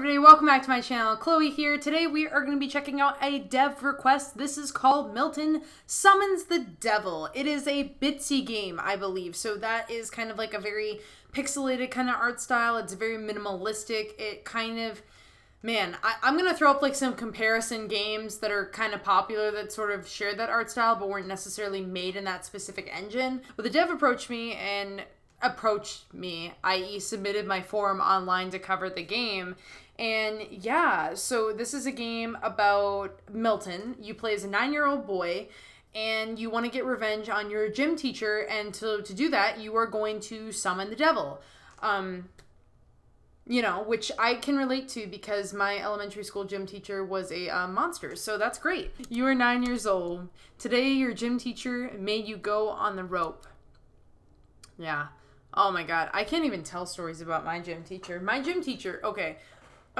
everybody? Welcome back to my channel. Chloe here. Today we are going to be checking out a dev request. This is called Milton Summons the Devil. It is a Bitsy game, I believe. So that is kind of like a very pixelated kind of art style. It's very minimalistic. It kind of Man, I, am gonna throw up like some comparison games that are kind of popular that sort of share that art style but weren't necessarily made in that specific engine. But the dev approached me and approached me, i.e., submitted my form online to cover the game. And yeah, so this is a game about Milton. You play as a nine year old boy and you want to get revenge on your gym teacher. And to, to do that, you are going to summon the devil. Um, you know, which I can relate to because my elementary school gym teacher was a uh, monster. So that's great. You are nine years old. Today, your gym teacher made you go on the rope. Yeah. Oh my god, I can't even tell stories about my gym teacher. My gym teacher, okay.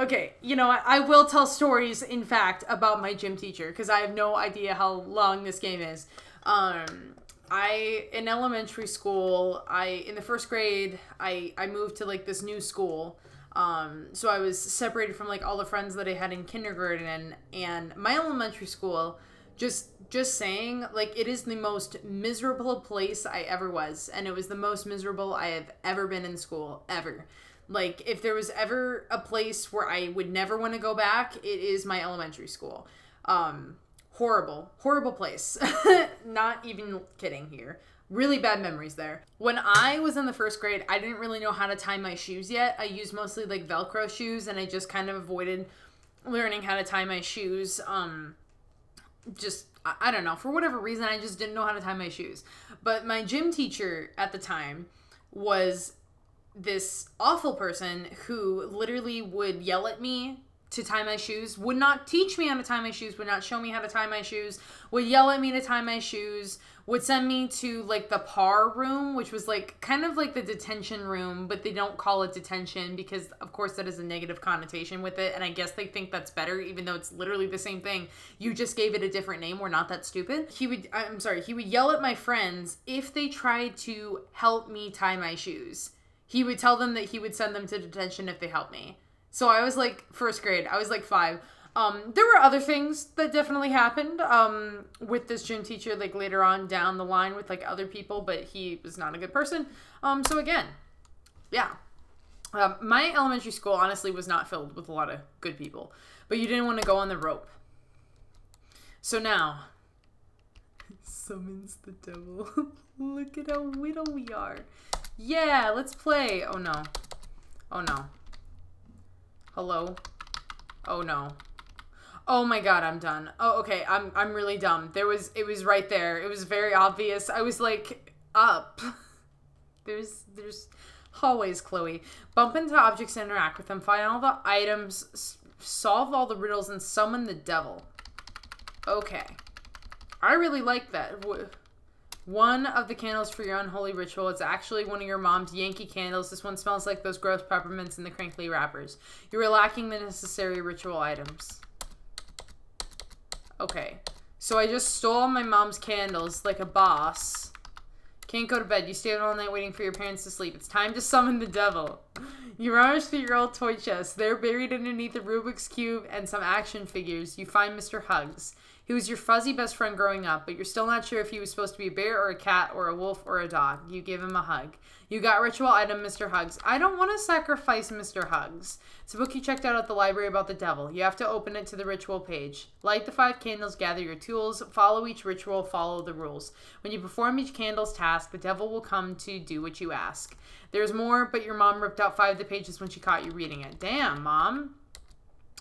Okay, you know, I, I will tell stories, in fact, about my gym teacher because I have no idea how long this game is. Um, I in elementary school, I in the first grade, I I moved to like this new school. Um, so I was separated from like all the friends that I had in kindergarten, and, and my elementary school just just saying like it is the most miserable place i ever was and it was the most miserable i have ever been in school ever like if there was ever a place where i would never want to go back it is my elementary school. Um horrible horrible place. Not even kidding here. Really bad memories there. When i was in the first grade i didn't really know how to tie my shoes yet. I used mostly like velcro shoes and i just kind of avoided learning how to tie my shoes. Um just I don't know. For whatever reason I just didn't know how to tie my shoes. But my gym teacher at the time was this awful person who literally would yell at me to tie my shoes, would not teach me how to tie my shoes, would not show me how to tie my shoes, would yell at me to tie my shoes, would send me to like the par room, which was like kind of like the detention room, but they don't call it detention because of course that is a negative connotation with it. And I guess they think that's better, even though it's literally the same thing. You just gave it a different name. We're not that stupid. He would, I'm sorry, he would yell at my friends if they tried to help me tie my shoes. He would tell them that he would send them to detention if they helped me. So I was like first grade. I was like five. Um, there were other things that definitely happened um, with this gym teacher, like later on down the line with like other people, but he was not a good person. Um, so again, yeah. Um, my elementary school honestly was not filled with a lot of good people, but you didn't want to go on the rope. So now, summons the devil. Look at how little we are. Yeah, let's play. Oh no. Oh no. Hello? Oh no. Oh my god, I'm done. Oh, okay, I'm I'm really dumb. There was it was right there. It was very obvious. I was like up. there's there's hallways, Chloe. Bump into objects and interact with them. Find all the items, solve all the riddles, and summon the devil. Okay. I really like that. One of the candles for your unholy ritual. It's actually one of your mom's Yankee candles. This one smells like those gross peppermints in the crinkly wrappers. You were lacking the necessary ritual items. Okay. So I just stole my mom's candles like a boss. Can't go to bed. You stayed all night waiting for your parents to sleep. It's time to summon the devil. You rummage through your old toy chest. They're buried underneath a Rubik's Cube and some action figures, you find Mr. Hugs. He was your fuzzy best friend growing up, but you're still not sure if he was supposed to be a bear or a cat or a wolf or a dog. You give him a hug. You got ritual item Mr. Hugs. I don't want to sacrifice Mr. Hugs. It's a book you checked out at the library about the devil. You have to open it to the ritual page. Light the five candles, gather your tools, follow each ritual, follow the rules. When you perform each candle's task, the devil will come to do what you ask. There's more, but your mom ripped out five of the pages when she caught you reading it. Damn, mom.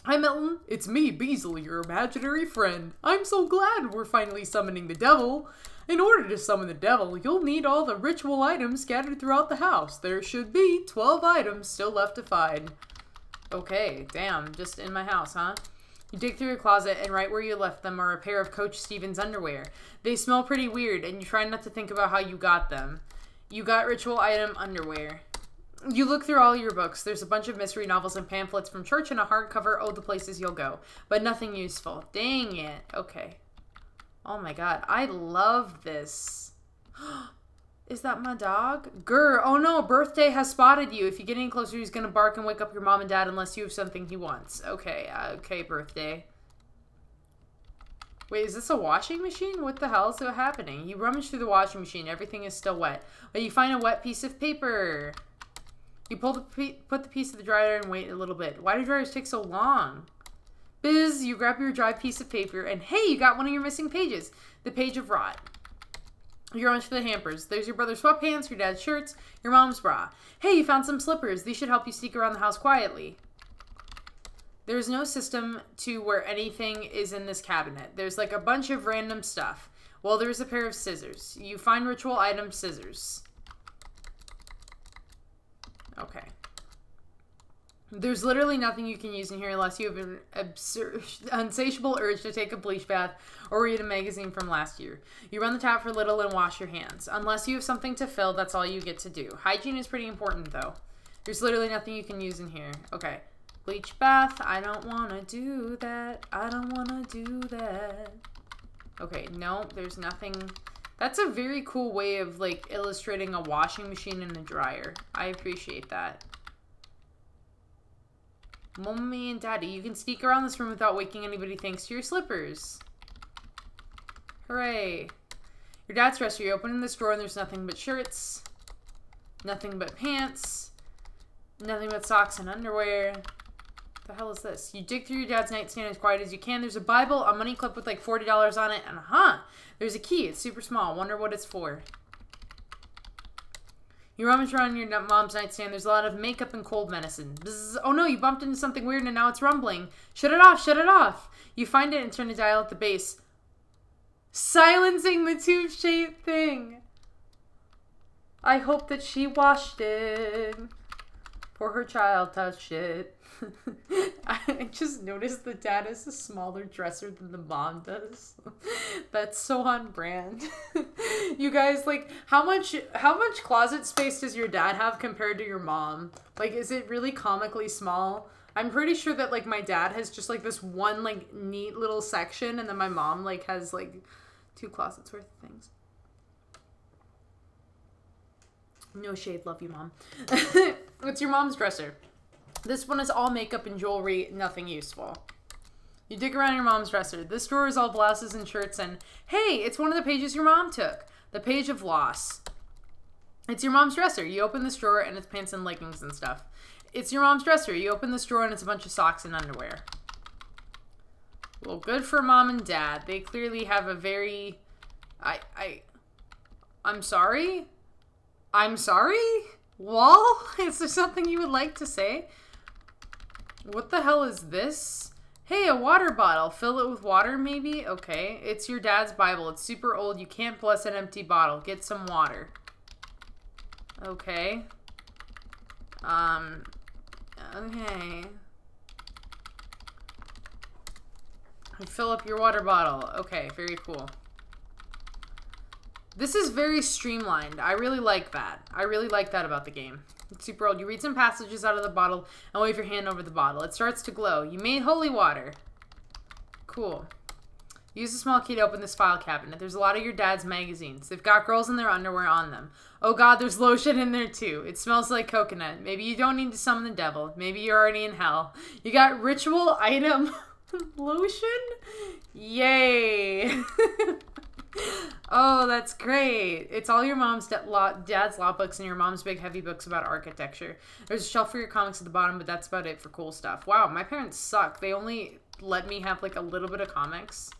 Hi, Milton. It's me, Beasley, your imaginary friend. I'm so glad we're finally summoning the devil. In order to summon the devil, you'll need all the ritual items scattered throughout the house. There should be 12 items still left to find. Okay, damn, just in my house, huh? You dig through your closet, and right where you left them are a pair of Coach Stevens underwear. They smell pretty weird, and you try not to think about how you got them. You got ritual item underwear. You look through all your books. There's a bunch of mystery novels and pamphlets from church and a hardcover, Oh, the Places You'll Go. But nothing useful. Dang it. Okay. Oh my god. I love this. Is that my dog? Grr. Oh no, birthday has spotted you. If you get any closer, he's gonna bark and wake up your mom and dad unless you have something he wants. Okay, uh, okay, birthday. Wait, is this a washing machine? What the hell is happening? You rummage through the washing machine. Everything is still wet. But you find a wet piece of paper. You pull the put the piece of the dryer and wait a little bit. Why do dryers take so long? Biz, you grab your dry piece of paper and hey, you got one of your missing pages. The page of rot. You rummage for the hampers. There's your brother's sweatpants, your dad's shirts, your mom's bra. Hey, you found some slippers. These should help you sneak around the house quietly. There's no system to where anything is in this cabinet. There's like a bunch of random stuff. Well, there's a pair of scissors. You find ritual item scissors. Okay. There's literally nothing you can use in here unless you have an absurd, unsatiable urge to take a bleach bath or read a magazine from last year. You run the tap for little and wash your hands. Unless you have something to fill, that's all you get to do. Hygiene is pretty important, though. There's literally nothing you can use in here. Okay. Bleach bath. I don't want to do that. I don't want to do that. Okay, no, there's nothing. That's a very cool way of, like, illustrating a washing machine and a dryer. I appreciate that. Mommy and Daddy, you can sneak around this room without waking anybody thanks to your slippers. Hooray. Your dad's dresser, you open in this drawer and there's nothing but shirts. Nothing but pants. Nothing but socks and underwear the hell is this? You dig through your dad's nightstand as quiet as you can. There's a Bible, a money clip with like $40 on it, and huh, there's a key. It's super small. Wonder what it's for. You rummage around your mom's nightstand. There's a lot of makeup and cold medicine. Bzz. Oh no, you bumped into something weird and now it's rumbling. Shut it off, shut it off. You find it and turn the dial at the base. Silencing the tube-shaped thing. I hope that she washed it. Poor her child touched it. I just noticed the dad has a smaller dresser than the mom does. That's so on brand. you guys like how much how much closet space does your dad have compared to your mom? Like is it really comically small? I'm pretty sure that like my dad has just like this one like neat little section and then my mom like has like two closets worth of things. No shade, love you, mom. What's your mom's dresser? This one is all makeup and jewelry, nothing useful. You dig around your mom's dresser. This drawer is all blouses and shirts and, hey, it's one of the pages your mom took. The page of loss. It's your mom's dresser. You open this drawer and it's pants and leggings and stuff. It's your mom's dresser. You open this drawer and it's a bunch of socks and underwear. Well, good for mom and dad. They clearly have a very... I... I... I'm sorry? I'm sorry? Wall? is there something you would like to say? What the hell is this? Hey, a water bottle. Fill it with water, maybe? Okay. It's your dad's Bible. It's super old. You can't bless an empty bottle. Get some water. Okay. Um, okay. Fill up your water bottle. Okay, very cool. This is very streamlined. I really like that. I really like that about the game. It's super old. You read some passages out of the bottle and wave your hand over the bottle. It starts to glow. You made holy water. Cool. Use a small key to open this file cabinet. There's a lot of your dad's magazines. They've got girls in their underwear on them. Oh god, there's lotion in there too. It smells like coconut. Maybe you don't need to summon the devil. Maybe you're already in hell. You got ritual item lotion? Yay. oh, that's great. It's all your mom's law, dad's law books and your mom's big heavy books about architecture. There's a shelf for your comics at the bottom, but that's about it for cool stuff. Wow, my parents suck. They only let me have like a little bit of comics.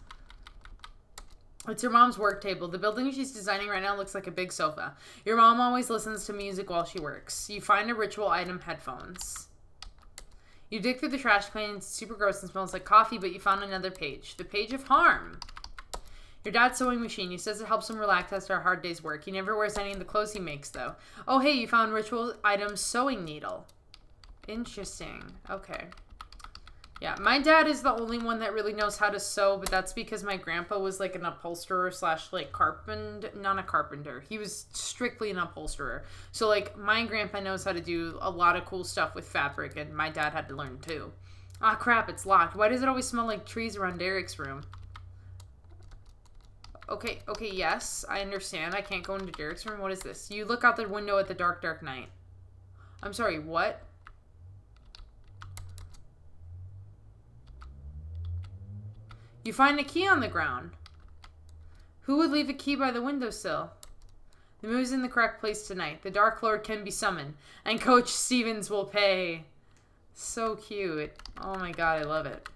It's your mom's work table. The building she's designing right now looks like a big sofa. Your mom always listens to music while she works. You find a ritual item headphones. You dig through the trash can. It's super gross and smells like coffee, but you found another page. The page of harm. Your dad's sewing machine. He says it helps him relax after a hard day's work. He never wears any of the clothes he makes, though. Oh, hey, you found ritual item sewing needle. Interesting. Okay. Yeah, my dad is the only one that really knows how to sew, but that's because my grandpa was like an upholsterer slash like carpenter, not a carpenter. He was strictly an upholsterer. So like my grandpa knows how to do a lot of cool stuff with fabric, and my dad had to learn too. Ah, crap, it's locked. Why does it always smell like trees around Derek's room? Okay, okay, yes, I understand. I can't go into Derek's room. What is this? You look out the window at the dark, dark night. I'm sorry, what? You find a key on the ground. Who would leave a key by the windowsill? The move's in the correct place tonight. The Dark Lord can be summoned, and Coach Stevens will pay. So cute. Oh my god, I love it.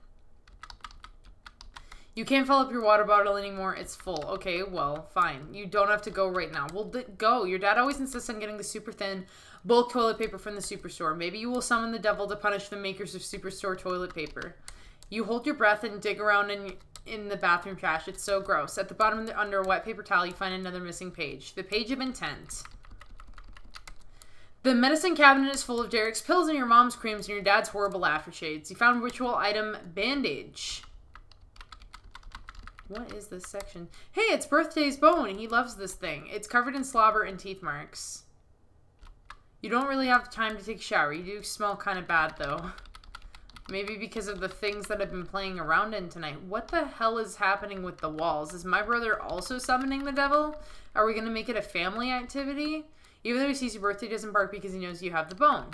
You can't fill up your water bottle anymore. It's full. Okay, well, fine. You don't have to go right now. Well, go. Your dad always insists on getting the super thin bulk toilet paper from the superstore. Maybe you will summon the devil to punish the makers of superstore toilet paper. You hold your breath and dig around in in the bathroom trash. It's so gross. At the bottom of the, under a wet paper towel, you find another missing page. The page of intent. The medicine cabinet is full of Derek's pills and your mom's creams and your dad's horrible aftershades. You found ritual item bandage. What is this section? Hey, it's birthday's bone. He loves this thing. It's covered in slobber and teeth marks. You don't really have time to take a shower. You do smell kind of bad, though. Maybe because of the things that I've been playing around in tonight. What the hell is happening with the walls? Is my brother also summoning the devil? Are we going to make it a family activity? Even though he sees your birthday, doesn't bark because he knows you have the bone.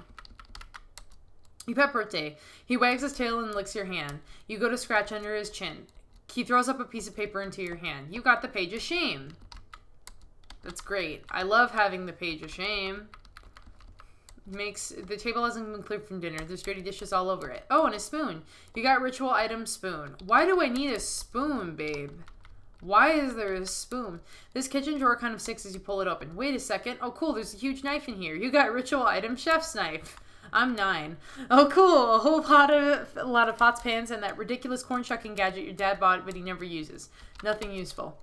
You pet birthday. He wags his tail and licks your hand. You go to scratch under his chin. He throws up a piece of paper into your hand. You got the page of shame. That's great. I love having the page of shame. Makes the table hasn't been cleared from dinner. There's dirty dishes all over it. Oh, and a spoon. You got ritual item spoon. Why do I need a spoon, babe? Why is there a spoon? This kitchen drawer kind of sticks as you pull it open. Wait a second. Oh, cool. There's a huge knife in here. You got ritual item chef's knife. I'm nine. Oh, cool. A whole pot of a lot of pots, pans, and that ridiculous corn shucking gadget your dad bought, but he never uses. Nothing useful.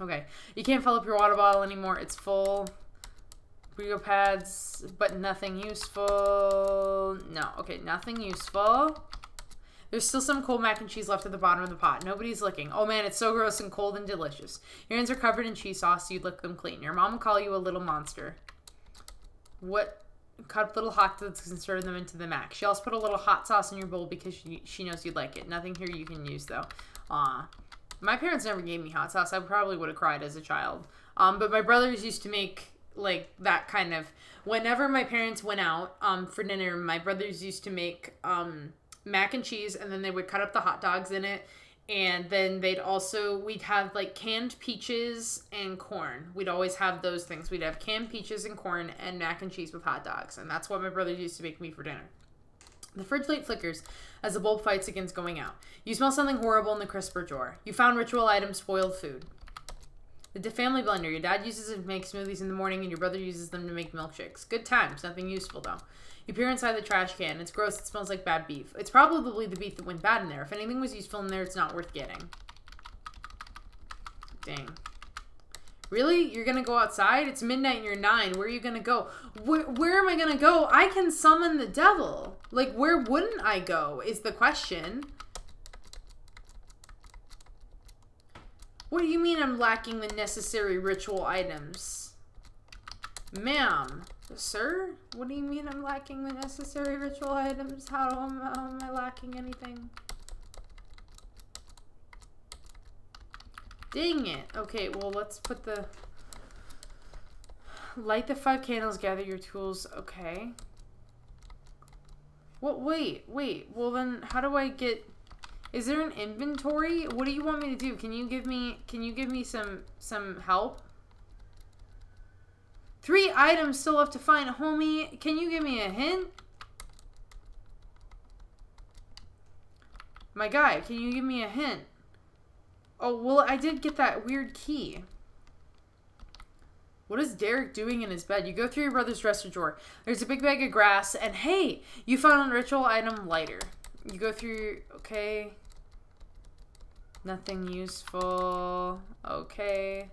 Okay. You can't fill up your water bottle anymore. It's full. Brillo pads, but nothing useful. No. Okay, nothing useful. There's still some cold mac and cheese left at the bottom of the pot. Nobody's licking. Oh man, it's so gross and cold and delicious. Your hands are covered in cheese sauce, so you'd lick them clean. Your mom will call you a little monster. What? Cut up little hot dogs and stir them into the mac. She also put a little hot sauce in your bowl because she, she knows you'd like it. Nothing here you can use though. Aw. My parents never gave me hot sauce. I probably would have cried as a child. Um, but my brothers used to make like that kind of. Whenever my parents went out um, for dinner, my brothers used to make um, mac and cheese, and then they would cut up the hot dogs in it. And then they'd also we'd have like canned peaches and corn. We'd always have those things. We'd have canned peaches and corn and mac and cheese with hot dogs, and that's what my brothers used to make me for dinner. The fridge light flickers as the bulb fights against going out. You smell something horrible in the crisper drawer. You found ritual items, spoiled food. The family blender. Your dad uses it to make smoothies in the morning, and your brother uses them to make milkshakes. Good times. Nothing useful though. You peer inside the trash can. It's gross. It smells like bad beef. It's probably the beef that went bad in there. If anything was useful in there, it's not worth getting. Dang. Really? You're gonna go outside? It's midnight and you're nine. Where are you gonna go? Where, where am I gonna go? I can summon the devil. Like, where wouldn't I go? Is the question. What do you mean I'm lacking the necessary ritual items? Ma'am. Sir? What do you mean I'm lacking the necessary ritual items? How am, how am I lacking anything? Dang it. Okay, well, let's put the... Light the five candles, gather your tools. Okay. What? Wait, wait. Well, then, how do I get... Is there an inventory? What do you want me to do? Can you give me... Can you give me some, some help? Three items still left to find. Homie, can you give me a hint? My guy, can you give me a hint? Oh, well, I did get that weird key. What is Derek doing in his bed? You go through your brother's dresser drawer. There's a big bag of grass, and hey, you found a ritual item lighter. You go through, okay. Nothing useful. Okay.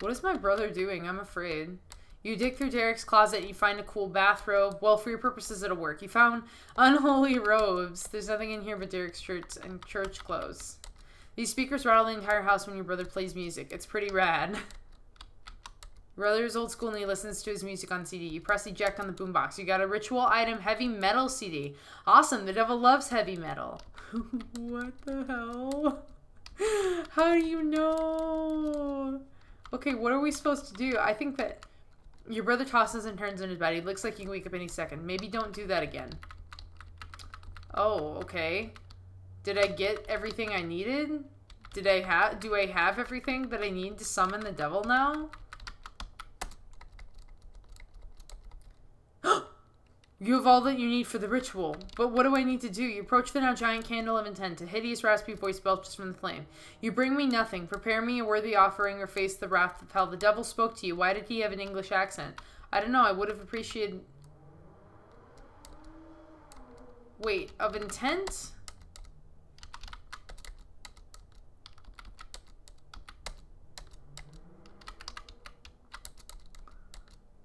What is my brother doing? I'm afraid. You dig through Derek's closet and you find a cool bathrobe. Well, for your purposes, it'll work. You found unholy robes. There's nothing in here but Derek's shirts and church clothes. These speakers rattle the entire house when your brother plays music. It's pretty rad. brother's old school and he listens to his music on CD. You press eject on the boombox. You got a ritual item heavy metal CD. Awesome. The devil loves heavy metal. what the hell? How do you know? Okay, what are we supposed to do? I think that your brother tosses and turns in his bed. He looks like he can wake up any second. Maybe don't do that again. Oh, okay. Did I get everything I needed? Did I have do I have everything that I need to summon the devil now? You have all that you need for the ritual. But what do I need to do? You approach the now giant candle of intent. A hideous, raspy voice belches from the flame. You bring me nothing. Prepare me a worthy offering or face the wrath of hell. The devil spoke to you. Why did he have an English accent? I don't know. I would have appreciated... Wait, of intent?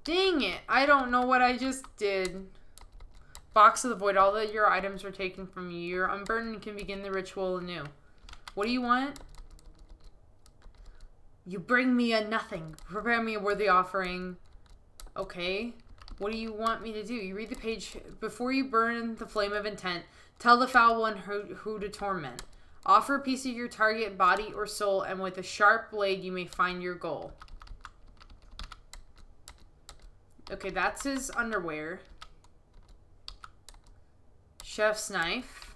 Dang it. I don't know what I just did. Box of the Void. All that your items are taken from you. You're unburdened and can begin the ritual anew. What do you want? You bring me a nothing. Prepare me a worthy offering. Okay. What do you want me to do? You read the page. Before you burn the flame of intent, tell the foul one who, who to torment. Offer a piece of your target body or soul, and with a sharp blade you may find your goal. Okay, that's his underwear. Chef's knife.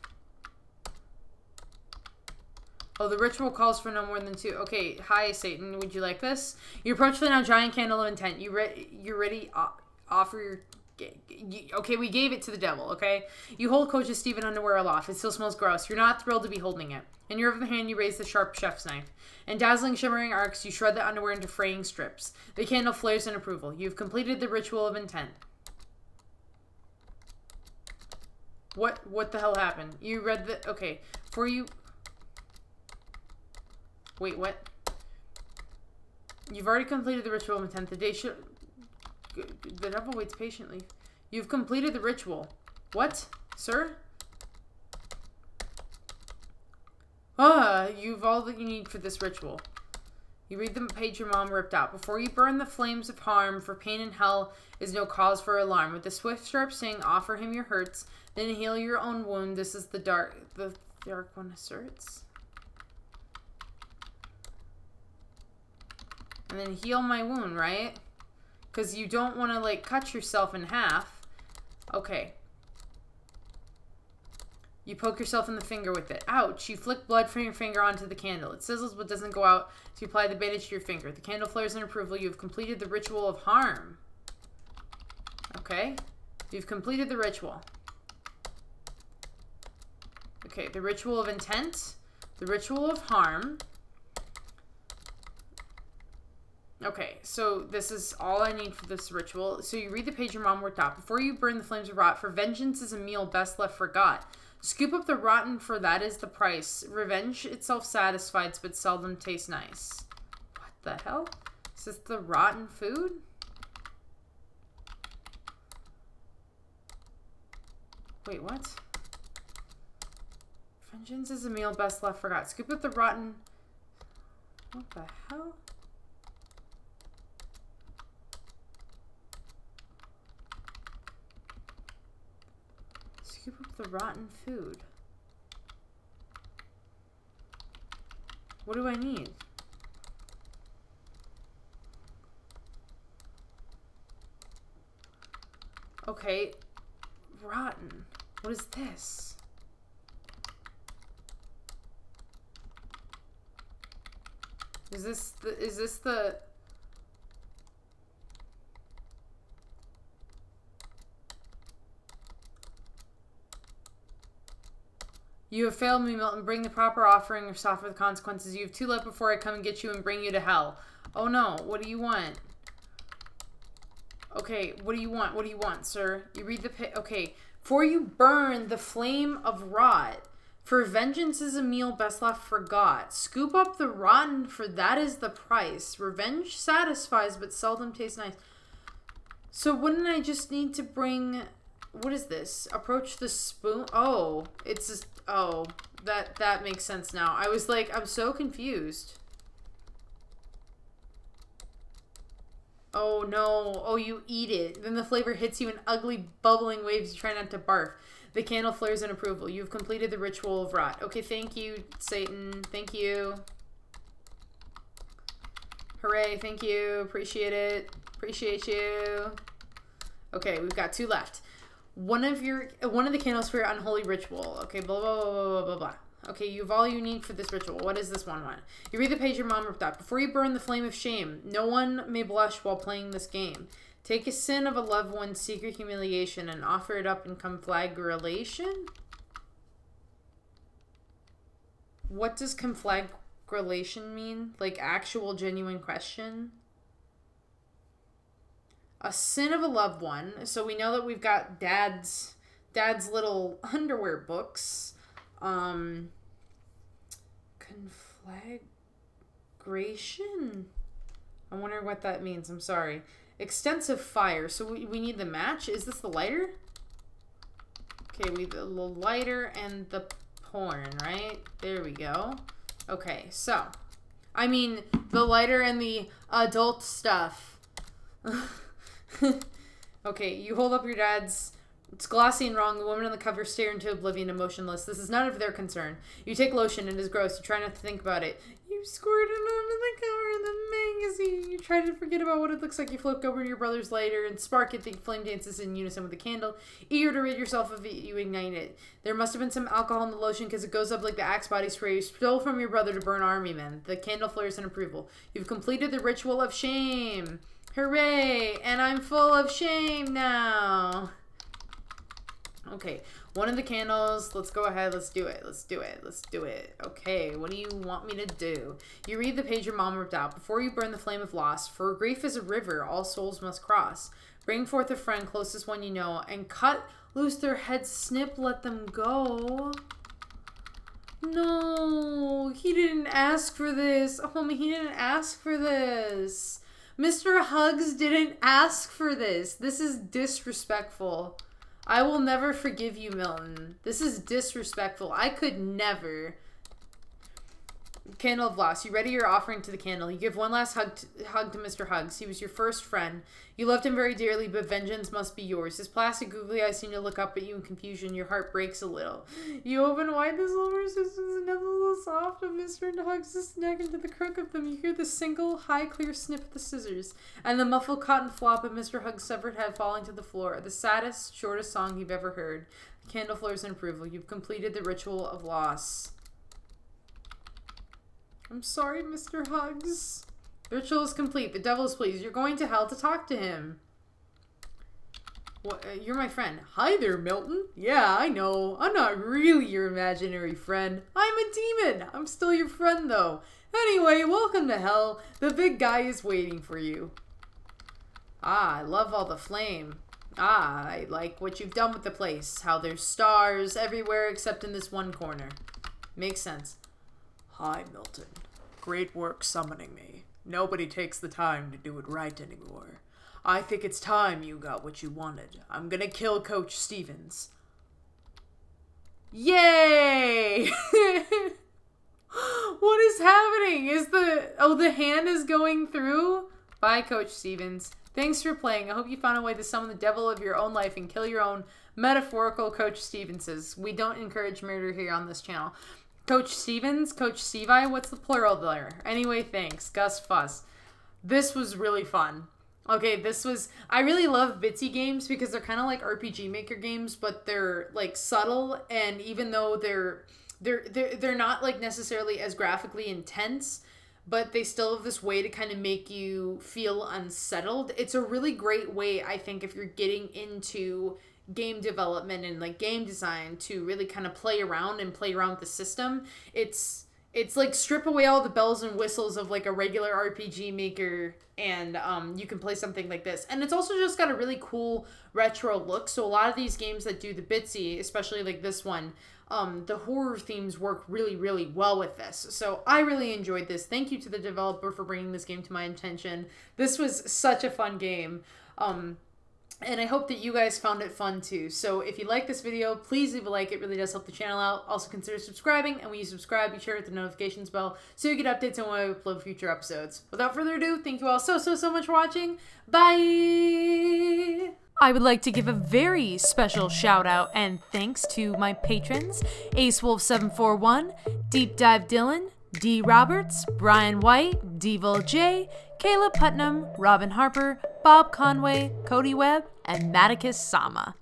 Oh, the ritual calls for no more than two. Okay, hi Satan. Would you like this? You approach the now giant candle of intent. You re- you ready? Offer your. Okay, we gave it to the devil. Okay, you hold Coach's Stephen underwear aloft. It still smells gross. You're not thrilled to be holding it. In your other hand, you raise the sharp chef's knife. In dazzling, shimmering arcs, you shred the underwear into fraying strips. The candle flares in approval. You've completed the ritual of intent. What what the hell happened? You read the okay. For you Wait, what? You've already completed the ritual of intent. The day should the devil waits patiently. You've completed the ritual. What? Sir? Ah, you've all that you need for this ritual. You read the page your mom ripped out. Before you burn the flames of harm, for pain in hell is no cause for alarm. With a swift sharp saying, offer him your hurts, then heal your own wound. This is the dark the dark one asserts. And then heal my wound, right? Because you don't want to, like, cut yourself in half. Okay. You poke yourself in the finger with it. Ouch! You flick blood from your finger onto the candle. It sizzles but doesn't go out, so you apply the bandage to your finger. The candle flares in approval. You have completed the ritual of harm. Okay. You've completed the ritual. Okay, the ritual of intent. The ritual of harm. Okay, so this is all I need for this ritual. So you read the page your mom worked out. Before you burn the flames of rot, for vengeance is a meal best left forgot. Scoop up the rotten, for that is the price. Revenge itself satisfies, but seldom tastes nice. What the hell? Is this the rotten food? Wait, what? Vengeance is a meal best left forgot. Scoop up the rotten... What the hell? Scoop up the rotten food. What do I need? Okay. Rotten. What is this? Is this the, is this the You have failed me, Milton. Bring the proper offering or suffer the consequences. You have too late before I come and get you and bring you to hell. Oh no, what do you want? Okay, what do you want? What do you want, sir? You read the pit. Okay, for you burn the flame of rot. For vengeance is a meal best left forgot. Scoop up the rotten, for that is the price. Revenge satisfies, but seldom tastes nice. So wouldn't I just need to bring... What is this? Approach the spoon... Oh, it's just Oh, that that makes sense now. I was like, I'm so confused. Oh no. Oh, you eat it. Then the flavor hits you in ugly, bubbling waves. You try not to barf. The candle flares in approval. You've completed the ritual of rot. Okay, thank you, Satan. Thank you. Hooray, thank you. Appreciate it. Appreciate you. Okay, we've got two left. One of your one of the candles for your unholy ritual. Okay, blah blah blah blah blah blah. Okay, you have all you need for this ritual. What is this one one? You read the page your mom ripped up. Before you burn the flame of shame, no one may blush while playing this game. Take a sin of a loved one's secret humiliation and offer it up in conflagration? What does conflagration mean? Like actual genuine question? A sin of a loved one. So we know that we've got dad's dad's little underwear books. Um conflagration? I wonder what that means. I'm sorry. Extensive fire. So we, we need the match. Is this the lighter? Okay, we the lighter and the porn, right? There we go. Okay, so. I mean, the lighter and the adult stuff. okay, you hold up your dad's it's glossy and wrong. The woman on the cover stare into oblivion, emotionless. This is none of their concern. You take lotion. It is gross. You try not to think about it. You squirt it onto the cover of the magazine. You try to forget about what it looks like. You flip over to your brother's lighter and spark it. The flame dances in unison with the candle. Eager to rid yourself of it, you ignite it. There must have been some alcohol in the lotion because it goes up like the Axe body spray you stole from your brother to burn army men. The candle flares in approval. You've completed the ritual of shame. Hooray! And I'm full of shame now. Okay, one of the candles. Let's go ahead. Let's do it. Let's do it. Let's do it. Okay, what do you want me to do? You read the page your mom ripped out. Before you burn the flame of loss, for grief is a river all souls must cross. Bring forth a friend, closest one you know, and cut loose their heads, snip, let them go. No, he didn't ask for this. Oh, he didn't ask for this. Mr. Hugs didn't ask for this. This is disrespectful. I will never forgive you, Milton. This is disrespectful. I could never. Candle of Loss. You ready your offering to the candle. You give one last hug to, hug to Mr. Hugs. He was your first friend. You loved him very dearly, but vengeance must be yours. His plastic googly eyes seem to look up at you in confusion. Your heart breaks a little. You open wide the silver scissors and have a little soft of Mr. Hugs' neck into the crook of them. You hear the single, high, clear snip of the scissors, and the muffled cotton flop of Mr. Hugs' severed head falling to the floor. The saddest, shortest song you've ever heard. The candle flares in approval. You've completed the ritual of loss. I'm sorry, Mr. Hugs. The ritual is complete. The devil is pleased. You're going to hell to talk to him. What, uh, you're my friend. Hi there, Milton. Yeah, I know. I'm not really your imaginary friend. I'm a demon. I'm still your friend, though. Anyway, welcome to hell. The big guy is waiting for you. Ah, I love all the flame. Ah, I like what you've done with the place. How there's stars everywhere except in this one corner. Makes sense. Hi, Milton. Great work summoning me. Nobody takes the time to do it right anymore. I think it's time you got what you wanted. I'm gonna kill Coach Stevens. Yay! what is happening? Is the oh the hand is going through? Bye, Coach Stevens. Thanks for playing. I hope you found a way to summon the devil of your own life and kill your own metaphorical Coach Stevenses. We don't encourage murder here on this channel. Coach Stevens, Coach Sevi, what's the plural there? Anyway, thanks. Gus Fuss. This was really fun. Okay, this was I really love Bitsy games because they're kind of like RPG Maker games, but they're like subtle and even though they're they're they're they're not like necessarily as graphically intense, but they still have this way to kind of make you feel unsettled. It's a really great way, I think, if you're getting into game development and like game design to really kind of play around and play around the system. It's it's like strip away all the bells and whistles of like a regular RPG maker and um, you can play something like this. And it's also just got a really cool retro look. So a lot of these games that do the Bitsy, especially like this one, um, the horror themes work really, really well with this. So I really enjoyed this. Thank you to the developer for bringing this game to my attention. This was such a fun game. Um, and I hope that you guys found it fun too. So if you like this video, please leave a like. It really does help the channel out. Also consider subscribing, and when you subscribe, be sure to hit the notifications bell so you get updates on when I upload future episodes. Without further ado, thank you all so, so, so much for watching. Bye! I would like to give a very special shout out and thanks to my patrons Ace Wolf 741, Deep Dive Dylan, D. Roberts, Brian White, Deevil J, Caleb Putnam, Robin Harper, Bob Conway, Cody Webb, and Maticus Sama.